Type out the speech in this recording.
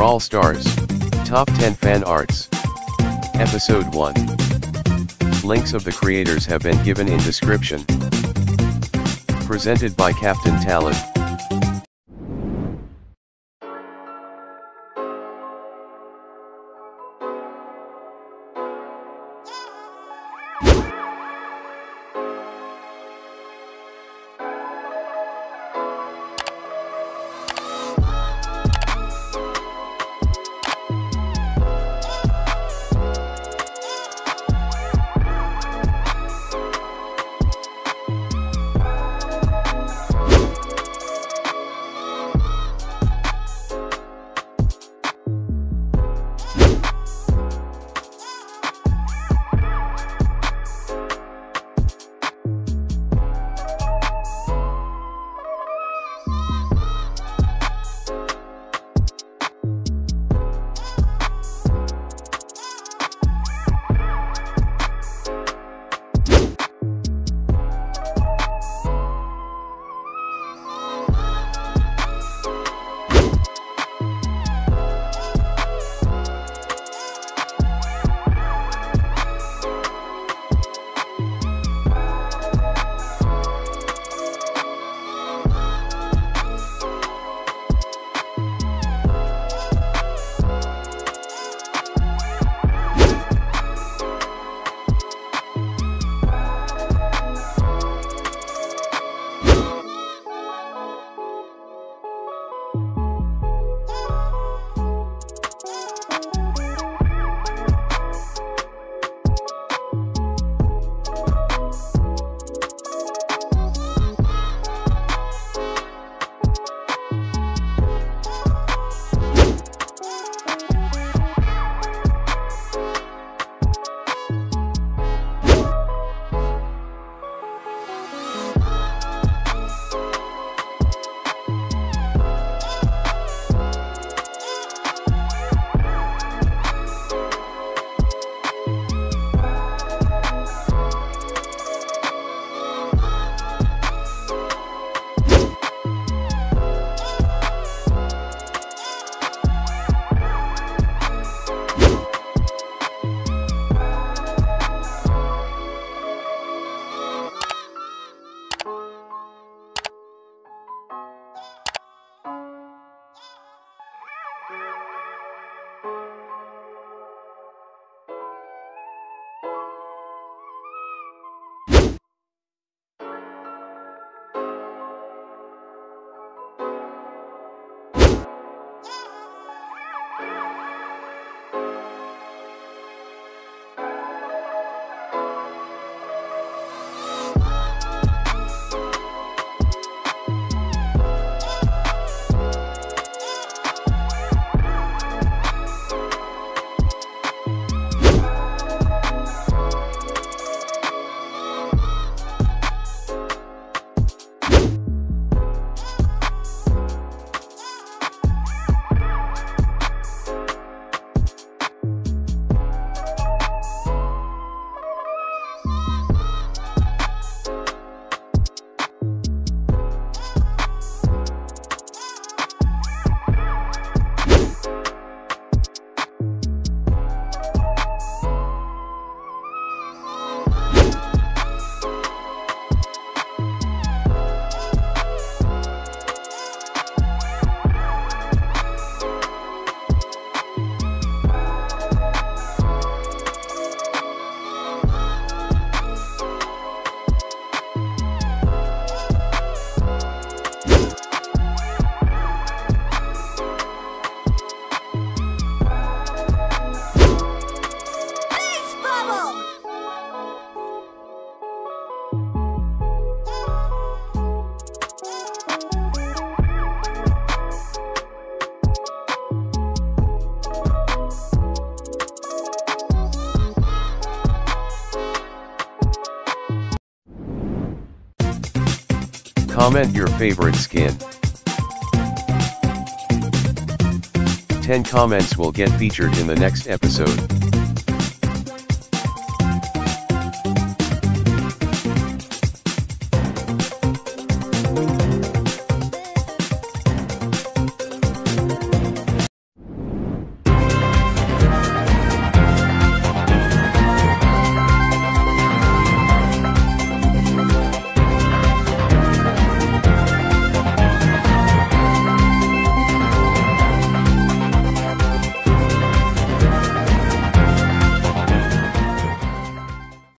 Brawl Stars. Top 10 Fan Arts. Episode 1. Links of the creators have been given in description. Presented by Captain Talib. Comment your favorite skin. 10 comments will get featured in the next episode.